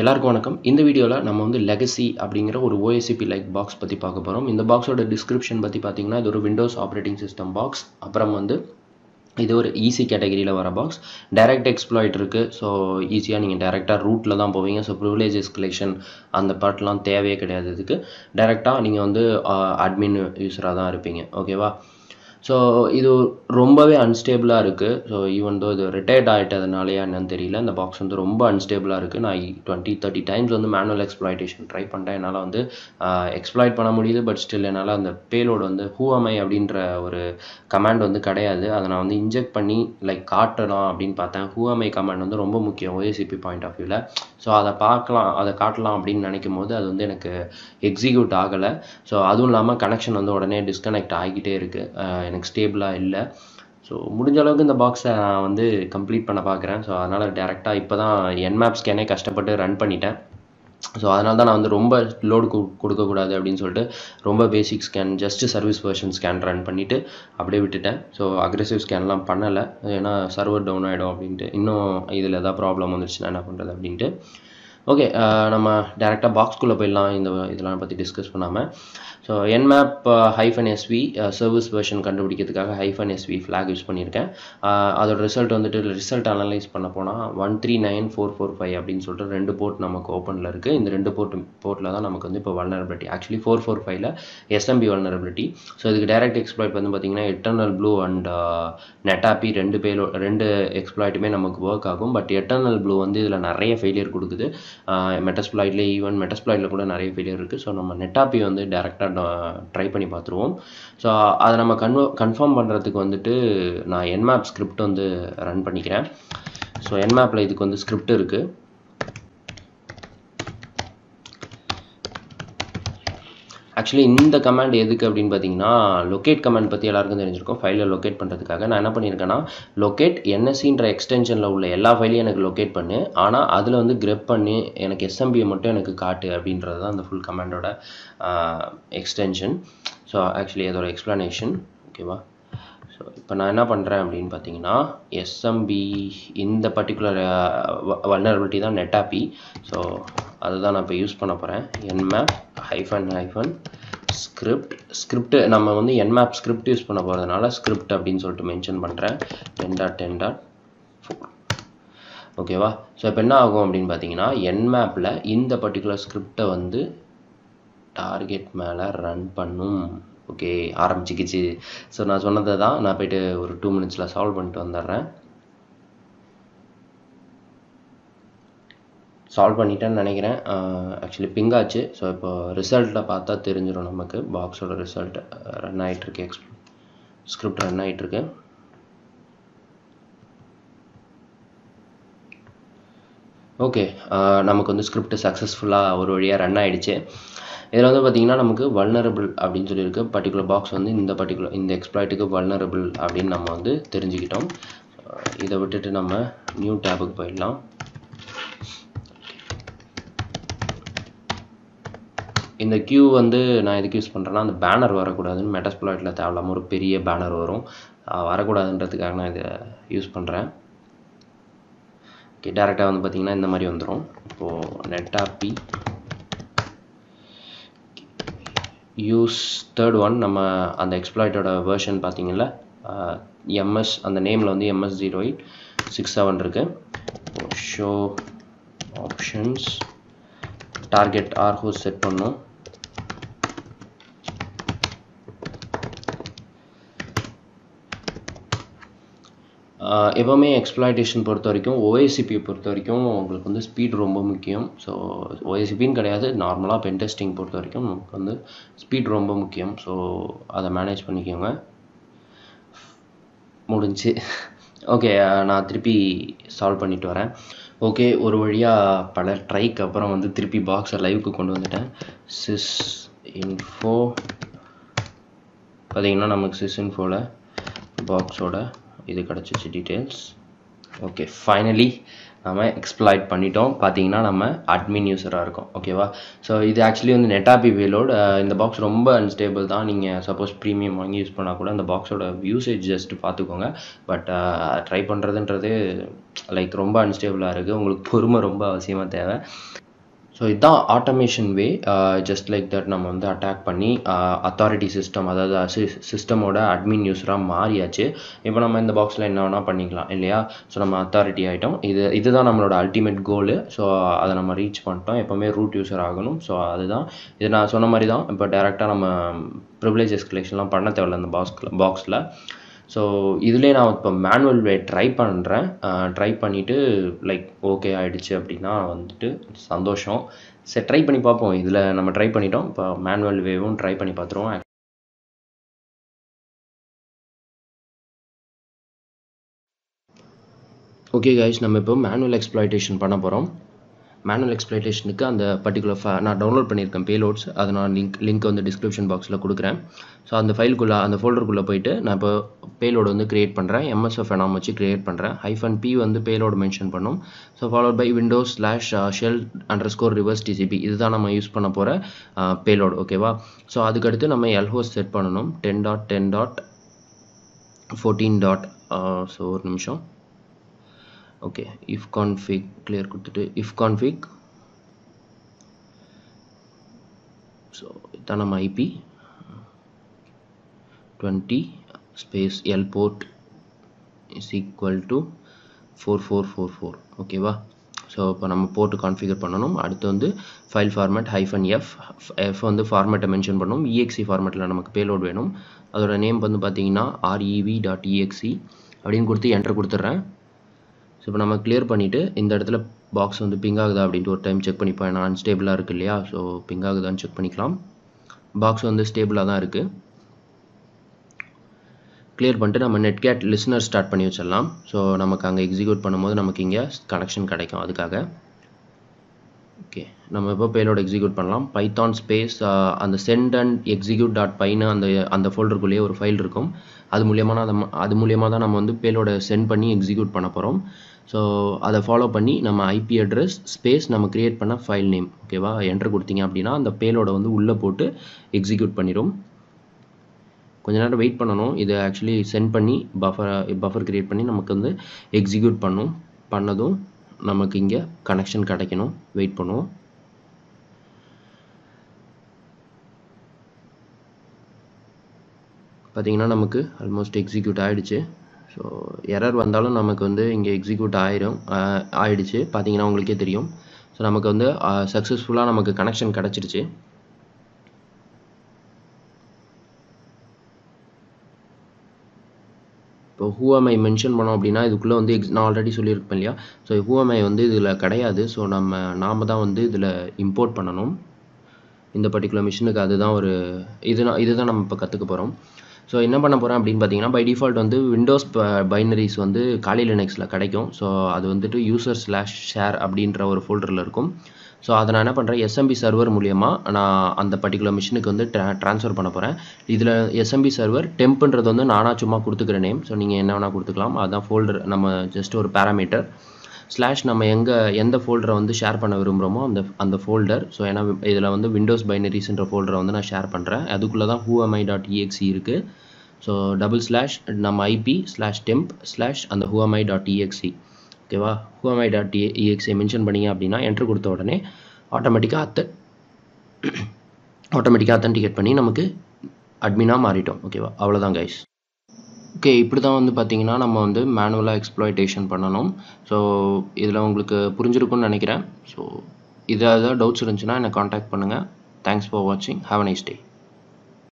எல்லாருக்கும் வணக்கம். இந்த வீடியோவில் நம்ம வந்து லெகசி அப்படிங்கிற ஒரு ஓஎஸ்சிபி லைக் பாக்ஸ் பற்றி பார்க்க போகிறோம் இந்த பாக்ஸோட டிஸ்கிரிப்ஷன் பற்றி பார்த்தீங்கன்னா இது ஒரு விண்டோஸ் ஆப்ரேட்டிங் சிஸ்டம் பாக்ஸ் அப்புறம் வந்து இது ஒரு ஈஸி கேட்டகரியில் வர பாக்ஸ் டைரக்ட் எக்ஸ்ப்ளாய்ட் இருக்குது ஸோ ஈஸியாக நீங்கள் டேரெக்டாக ரூட்டில் தான் போவீங்க. ஸோ ப்ரிவிலேஜ் எஸ்கலேஷன் அந்த பார்ட்லாம் தேவையே கிடையாது இதுக்கு. டேரெக்டாக நீங்கள் வந்து அட்மின் யூஸராக தான் இருப்பீங்க. ஓகேவா ஸோ இது ரொம்பவே அன்ஸ்டேபிளாக இருக்குது ஸோ ஈவன் தோ இது ரிட்டையர்ட் ஆகிட்டதுனாலயா என்னன்னு தெரியல. இந்த பாக்ஸ் வந்து ரொம்ப அன்ஸ்டேபிளாக இருக்குது நான் டுவெண்ட்டி தேர்ட்டி டைம்ஸ் வந்து மேனுவல் எக்ஸ்ப்ளாய்டேஷன் ட்ரை பண்ணிட்டேன் என்னால் வந்து எக்ஸ்ப்ளாய்ட் பண்ண முடியுது. பட் ஸ்டில் என்னால் அந்த பேலோடு வந்து ஹூஎம்ஐ அப்படின்ற ஒரு கமாண்ட் வந்து கிடையாது. அதை நான் வந்து இன்ஜெக்ட் பண்ணி லைக் காட்டலாம் அப்படின்னு பார்த்தேன். ஹூஎம்ஐ கமாண்ட் வந்து ரொம்ப முக்கியம் ஓஎஸ்சிபி பாயிண்ட் ஆஃப் வியூவில் ஸோ அதை பார்க்கலாம் அதை காட்டலாம் அப்படின்னு நினைக்கும் போது அது வந்து எனக்கு எக்ஸிக்யூட் ஆகலை. ஸோ அதுவும் இல்லாமல் கனெக்ஷன் வந்து உடனே டிஸ்கனெக்ட் ஆகிக்கிட்டே இருக்குது எனக்கு ஸ்டேபிளாக இல்லை. ஸோ முடிஞ்ச அளவுக்கு இந்த பாக்ஸை நான் வந்து கம்ப்ளீட் பண்ண பார்க்குறேன். ஸோ அதனால் டேரெக்டாக இப்போ தான் என்மேப் ஸ்கேனே கஷ்டப்பட்டு ரன் பண்ணிட்டேன். ஸோ அதனால தான் நான் வந்து ரொம்ப லோடு கொடுக்கக்கூடாது அப்படின்னு சொல்லிட்டு ரொம்ப basic scan just service version scan run பண்ணிவிட்டு அப்படியே விட்டுட்டேன். ஸோ அக்ரெசிவ் ஸ்கேன்லாம் பண்ணலை. ஏன்னா சர்வர் டவுன் ஆகிடும் அப்படின்ட்டு. இன்னும் இதில் எதாவது ப்ராப்ளம் வந்துருச்சுன்னா என்ன பண்ணுறது அப்படின்ட்டு. ஓகே நம்ம டேரெக்டாக பாக்ஸ்குள்ளே போயிடலாம். இந்த இதெல்லாம் பற்றி டிஸ்கஸ் பண்ணாமல் so Nmap hyphen SV service version கண்டுபிடிக்கிறதுக்காக hyphen SV flag use பண்ணியிருக்கேன். Uh, அதோட ரிசல்ட் வந்துட்டு ரிசல்ட் அனலைஸ் பண்ண போனால் one three nine four four five அப்படின்னு சொல்லிட்டு ரெண்டு போர்ட் நமக்கு ஓப்பனில் இருக்குது இந்த ரெண்டு போர்ட் போர்ட்டில் தான் நமக்கு வந்து இப்போ வல்னரபிலிட்டி ஆக்சுவலி ஃபோர் ஃபோர் ஃபைவ்ல எஸ்எம்பி வல்னரபிலிட்டி ஸோ இதுக்கு டைரக்ட் எக்ஸ்ப்ளாய்ட் வந்து பார்த்தீங்கன்னா எட்டர்னல் ப்ளூ அண்ட் நெட்டாப்பி ரெண்டு பேரோ ரெண்டு எக்ஸ்ப்ளாய்ட்டுமே நமக்கு ஒர்க் ஆகும். பட் எட்டர்னல் ப்ளூ வந்து இதில் நிறைய ஃபெயிலியர் கொடுக்குது. மெட்டஸ்ப்ளாய்ட்லேயே ஈவன் மெட்டஸ்ப்ளாய்டில் கூட நிறைய ஃபெயிலியர் இருக்குது ஸோ நம்ம நெட்டாப்பி வந்து டேரெக்டாக ட்ரை பண்ணி பார்த்துருவோம். ஸோ அதை நம்ம கன்வ கன்ஃபார்ம் பண்ணுறதுக்கு வந்துட்டு நான் என்மேப் ஸ்கிரிப்ட் வந்து ரன் பண்ணிக்கிறேன். ஸோ என்மேப்பில் இதுக்கு வந்து ஸ்கிரிப்ட் இருக்குது ஆக்சுவலி இந்த கமாண்ட் எதுக்கு அப்படின்னு பார்த்தீங்கன்னா லொக்கேட் கமாண்ட் பற்றி எல்லாருக்கும் தெரிஞ்சிருக்கும். ஃபைலை லொக்கேட் பண்ணுறதுக்காக நான் என்ன பண்ணியிருக்கேன்னா லொக்கேட் என்எஸ்சின்ற எக்ஸ்டென்ஷனில் உள்ள எல்லா ஃபைலையும் எனக்கு லொக்கேட் பண்ணு. ஆனால் அதில் வந்து கிரெப் பண்ணி. எனக்கு எஸ்எம்பியை மட்டும் எனக்கு காட்டு அப்படின்றது தான் அந்த ஃபுல் கமாண்டோட எக்ஸ்டென்ஷன் ஸோ ஆக்சுவலி அதோட எக்ஸ்ப்ளனேஷன் ஓகேவா ஸோ இப்போ நான் என்ன பண்ணுறேன் அப்படின்னு பார்த்தீங்கன்னா எஸ்எம்பி இந்த பர்டிகுலர் வல்னரபிலிட்டி தான் நெட்டாப்பி ஸோ அதுதான் நான் இப்போ யூஸ் பண்ண போகிறேன் Nmap hyphen hyphen script script நம்ம வந்து என்மேப் ஸ்கிரிப்ட் யூஸ் பண்ண போகிறதுனால ஸ்கிரிப்ட் அப்படின்னு சொல்லிட்டு மென்ஷன் பண்ணுறேன் ten dot ten dot four ஓகேவா ஸோ இப்போ என்ன ஆகும் அப்படின்னு பார்த்தீங்கன்னா என்மேப்பில் இந்த பர்டிகுலர் ஸ்கிரிப்டை வந்து டார்கெட் மேலே ரன் பண்ணும். ஓகே ஆரம்பிச்சிக்கிச்சு. ஸோ நான் சொன்னதை தான் நான் போயிட்டு ஒரு டூ மினிட்ஸில் சால்வ் பண்ணிட்டு வந்துடுறேன். சால்வ் பண்ணிட்டேன்னு நினைக்கிறேன். ஆக்சுவலி பிங்காச்சு. ஸோ இப்போ ரிசல்ட்டில் பார்த்தா தெரிஞ்சிடும் நமக்கு. பாக்ஸோட ரிசல்ட் ரன் ஆகிட்டுருக்கு எக்ஸ் ஸ்கிரிப்ட் ரன் ஆகிட்டுருக்கு ஓகே நமக்கு வந்து ஸ்கிரிப்ட் சக்ஸஸ்ஃபுல்லாக ஒரு வழியாக ரன் ஆகிடுச்சு இதில் வந்து பார்த்திங்கன்னா நமக்கு வல்னரபிள் அப்படின்னு சொல்லியிருக்கு. பர்டிகுலர் பாக்ஸ் வந்து இந்த பர்டிகுலர் இந்த எக்ஸ்ப்ளாய்ட்டுக்கு வல்னரபிள் அப்படின்னு நம்ம வந்து தெரிஞ்சுக்கிட்டோம். இதை விட்டுட்டு நம்ம நியூ டேபுக்கு போயிடலாம். இந்த கியூ வந்து நான் எதுக்கு யூஸ் பண்ணுறேன்னா அந்த பேனர் வரக்கூடாதுன்னு மெட்டாஸ்பிளாய்டில் தேவையில்லாமல் ஒரு பெரிய பேனர் வரும். வரக்கூடாதுன்றதுக்காக நான் இதை யூஸ் பண்ணுறேன் ஓகே டேரெக்டாக வந்து பார்த்திங்கன்னா இந்த மாதிரி வந்துடும் இப்போது நெட்டாப்பி யூஸ் தேர்ட் ஒன் நம்ம அந்த எக்ஸ்ப்ளாய்ட்டோட வேர்ஷன் பார்த்தீங்கல்ல எம்எஸ் அந்த நேமில் வந்து MS zero eight six seven இருக்குது show options target R host set பண்ணோம் எப்போவுமே எக்ஸ்ப்ளாய்டேஷன் பொறுத்த வரைக்கும் ஓஏசிபி பொறுத்த வரைக்கும் உங்களுக்கு வந்து ஸ்பீட் ரொம்ப முக்கியம். ஸோ ஓஏசிபின்னு கிடையாது நார்மலாக பென் டெஸ்டிங் பொறுத்த வரைக்கும் நமக்கு வந்து ஸ்பீட் ரொம்ப முக்கியம். ஸோ அதை மேனேஜ் பண்ணிக்கோங்க. முடிஞ்சு. ஓகே நான் திருப்பி சால்வ் பண்ணிட்டு வரேன். ஓகே ஒரு வழியாக பல ட்ரைக்கு அப்புறம் வந்து திருப்பி பாக்ஸை லைவுக்கு கொண்டு வந்துட்டேன். சிஸ் இன்ஃபோ பார்த்தீங்கன்னா நமக்கு சிஸ் இன்ஃபோவில் பாக்ஸோட இது கிடச்சிச்சு டீட்டெயில்ஸ் ஓகே ஃபைனலி நம்ம எக்ஸ்ப்ளாய்ட் பண்ணிட்டோம். பார்த்தீங்கன்னா நம்ம அட்மின் யூஸராக இருக்கும். ஓகேவா ஸோ இது ஆக்சுவலி வந்து நெட்டாபி வேலோட் இந்த பாக்ஸ் ரொம்ப அன்ஸ்டேபிள் தான். நீங்கள் சப்போஸ் ப்ரீமியம் வாங்கி யூஸ் பண்ணால் கூட அந்த பாக்ஸோட யூசேஜ் ஜஸ்ட் பார்த்துக்கோங்க பட் ட்ரை பண்ணுறதுன்றது லைக் ரொம்ப அன்ஸ்டேபிளாக இருக்குது உங்களுக்கு பொறுமை ரொம்ப அவசியமாக தேவை. ஸோ இதுதான் automation way just like that நம்ம வந்து அட்டாக் பண்ணி uh, அத்தாரிட்டி சிஸ்டம் அதாவது சிஸ்டமோட அட்மின் யூஸராக மாறியாச்சு. இப்போ நம்ம இந்த பாக்ஸில் என்ன வேணால் பண்ணிக்கலாம் இல்லையா? ஸோ நம்ம அத்தாரிட்டி ஆகிட்டோம் இது இதுதான் நம்மளோட அல்டிமேட் கோலு ஸோ அதை நம்ம ரீச் பண்ணிட்டோம். எப்போவுமே ரூட் யூஸர் ஆகணும். ஸோ அதுதான். இது நான் சொன்ன மாதிரி தான் இப்போ டேரெக்டாக நம்ம ப்ரிவிலேஜ் எஸ்கலேஷன்லாம் பண்ண தேவையில்ல இந்த பாக்ஸில் பாக்ஸில் ஸோ இதுலேயே நான் இப்போ மேனுவல் வே ட்ரை பண்ணுறேன் ட்ரை பண்ணிவிட்டு லைக் ஓகே ஆகிடுச்சு அப்படின்னா வந்துட்டு சந்தோஷம். சரி ட்ரை பண்ணி பார்ப்போம். இதில் நம்ம ட்ரை பண்ணிட்டோம். இப்போ மேனுவல் வேவும் ட்ரை பண்ணி பார்த்துருவோம். ஓகே கைஸ் நம்ம இப்போ மேனுவல் எக்ஸ்ப்ளாய்டேஷன் பண்ண போகிறோம் மேனுவல் எக்ஸ்ப்ளைட்டேஷனுக்கு அந்த பர்டிகுலர் ஃபை நான் டவுன்லோட் பண்ணியிருக்கேன் பேலோட்ஸ் அதை நான் லிங்க் லிங்க் வந்து டிஸ்கிரிப்ஷன் பாக்ஸில் கொடுக்குறேன். ஸோ அந்த ஃபைலுக்குள்ளே அந்த ஃபோல்டருக்குள்ளே போயிட்டு நான் இப்போ பேலோடு வந்து கிரியேட் பண்ணுறேன் எம்எஸ்எஃப் எனாம் வச்சு கிரியேட் பண்ணுறேன் ஹைஃபன் பி வந்து பேலோடு மென்ஷன் பண்ணும். So followed by Windows slash shell underscore reverse TCP இதுதான் நம்ம யூஸ் பண்ண போகிற பேலோடு ஓகேவா ஸோ அதுக்கடுத்து நம்ம எல்ஹோஸ் செட் பண்ணணும். Ten dot ten dot fourteen dot so ஒரு நிமிஷம். ஓகே இஃப் கான்ஃபிக் கிளியர் கொடுத்துட்டு இஃப் கான்ஃபிக் ஸோ இதான் நம்ம IP twenty space L port is equal to four four four four ஓகேவா ஸோ இப்போ நம்ம போர்ட்டு கான்ஃபிகர் பண்ணணும். அடுத்து வந்து file format hyphen F F வந்து ஃபார்மேட்டை மென்ஷன் பண்ணணும் இஎக்சி ஃபார்மேட்டில் நமக்கு பேலோட் வேணும். அதோட நேம் வந்து பார்த்தீங்கன்னா ஆர்இவி டாட் இஎக்சி அப்படின்னு கொடுத்து என்டர் கொடுத்துட்றேன். ஸோ இப்போ நம்ம கிளியர் பண்ணிவிட்டு இந்த இடத்துல பாக்ஸ் வந்து பிங் ஆகுதா அப்படின்ட்டு ஒரு டைம் செக் பண்ணிப்போம். ஏன்னா அன்ஸ்டேபிளாக இருக்குது இல்லையா? ஸோ பிங் ஆகுதான்னு செக் பண்ணிக்கலாம். பாக்ஸ் வந்து ஸ்டேபிளாக தான் இருக்குது கிளியர் பண்ணிட்டு நம்ம நெட் கேட் லிஸ்னர் ஸ்டார்ட் பண்ணி வச்சிடலாம். ஸோ நமக்கு அங்கே எக்ஸிக்யூட் பண்ணும்போது நமக்கு இங்கே கனெக்ஷன் கிடைக்கும். அதுக்காக. ஓகே நம்ம இப்போ பேலோட எக்ஸிக்யூட் பண்ணலாம். பைத்தான் ஸ்பேஸ் அந்த சென்ட் அண்ட் எக்ஸிக்யூட் டாட் பைன்னு அந்த அந்த ஃபோல்டருக்குள்ளேயே ஒரு ஃபைல் இருக்கும். அது மூலியமாக நம்ம அது மூலியமாக தான் நம்ம வந்து பேலோட சென்ட் பண்ணி எக்ஸிக்யூட் பண்ண போகிறோம் ஸோ அதை ஃபாலோ பண்ணி நம்ம ஐபி அட்ரஸ் ஸ்பேஸ் நம்ம க்ரியேட் பண்ண ஃபைல் நேம் ஓகேவா என்ட்ரு கொடுத்தீங்க அப்படின்னா அந்த பேலோட வந்து உள்ளே போட்டு எக்ஸிக்யூட் பண்ணிடும் கொஞ்ச நேரம் வெயிட் பண்ணணும். இதை ஆக்சுவலி சென்ட் பண்ணி பஃபர் பஃபர் க்ரியேட் பண்ணி நமக்கு வந்து எக்ஸிக்யூட் பண்ணும். பண்ணதும் நமக்கு இங்கே கனெக்ஷன் கிடைக்கணும். வெயிட் பண்ணுவோம். பார்த்தீங்கன்னா நமக்கு ஆல்மோஸ்ட் எக்ஸிக்யூட் ஆகிடுச்சு ஸோ எரர் வந்தாலும் நமக்கு வந்து இங்கே எக்ஸிக்யூட் ஆயிரும். ஆயிடுச்சு. பார்த்தீங்கன்னா உங்களுக்கே தெரியும். ஸோ நமக்கு வந்து சக்ஸஸ்ஃபுல்லாக நமக்கு கனெக்ஷன் கிடச்சிருச்சு. இப்போ ஹூஎம்ஐ மென்ஷன் பண்ணோம் அப்படின்னா இதுக்குள்ளே வந்து எக்ஸ் நான் ஆல்ரெடி சொல்லியிருப்பேன் இல்லையா? ஸோ ஹூஎம்ஐ வந்து இதில் கிடையாது. ஸோ நம்ம நாம் தான் வந்து இதில் இம்போர்ட் பண்ணணும். இந்த பர்டிகுலர் மிஷினுக்கு அதுதான் ஒரு இது இதுதான் நம்ம இப்போ கற்றுக்க போகிறோம் ஸோ என்ன பண்ண போகிறேன் அப்படின்னு பார்த்தீங்கன்னா பை டிஃபால்ட் வந்து விண்டோஸ் பைனரிஸ் வந்து காலி லினக்ஸில் கிடைக்கும். ஸோ அது வந்துட்டு யூசர் ஸ்லாஷ் ஷேர் அப்படின்ற ஒரு ஃபோல்டரில் இருக்கும். ஸோ அதை நான் என்ன பண்ணுறேன் எஸ்எம்பி சர்வர் மூலியமாக நான் அந்த பர்டிகுலர் மிஷினுக்கு வந்து ட்ரா ட்ரான்ஸ்ஃபர் பண்ண போகிறேன் இதில் எஸ்எம்பி சர்வர் டெம்ப்ன்றது வந்து நானாக சும்மா கொடுத்துக்கிற நேம் ஸோ நீங்கள் என்ன வேணால் கொடுத்துக்கலாம். அதுதான் ஃபோல்டர் நம்ம ஜஸ்ட் ஒரு பேராமீட்டர் ஸ்லாஷ் நம்ம எங்கே எந்த ஃபோல்டரை வந்து ஷேர் பண்ண விரும்புகிறோமோ அந்த அந்த ஃபோல்டர் ஸோ ஏன்னா இதில் வந்து விண்டோஸ் பைனரிஸ்ன்ற ஃபோல்டரை வந்து நான் ஷேர் பண்ணுறேன் அதுக்குள்ளே தான் ஹூஎம்ஐ டாட் இஎக்ஸி இருக்குது ஸோ டபுள் ஸ்லாஷ் நம்ம ஐபி ஸ்லாஷ் டெம்ப் ஸ்லாஷ் அந்த ஹூஎம்ஐ டாட் இஎக்ஸி ஓகேவா ஹூஎம்ஐ டாட் இஎக்ஸி மென்ஷன் பண்ணிங்க அப்படின்னா என்ட்ரு கொடுத்த உடனே ஆட்டோமேட்டிக்காக அத்த ஆட்டோமேட்டிக்காக அத்தன்டிகேட் பண்ணி நமக்கு அட்மினாக மாறிட்டோம். ஓகேவா அவ்வளோதான் கைஸ் ஓகே இப்படி தான் வந்து பார்த்தீங்கன்னா நம்ம வந்து மேனுவலாக எக்ஸ்ப்ளாய்டேஷன் பண்ணணும். ஸோ இதில் உங்களுக்கு புரிஞ்சிருக்கும்னு நினைக்கிறேன். ஸோ இதாக ஏதாவது டவுட்ஸ் இருந்துச்சுன்னா என்னை காண்டாக்ட் பண்ணுங்கள் தேங்க்ஸ் ஃபார் வாட்சிங் ஹாவ் அ நைஸ் டே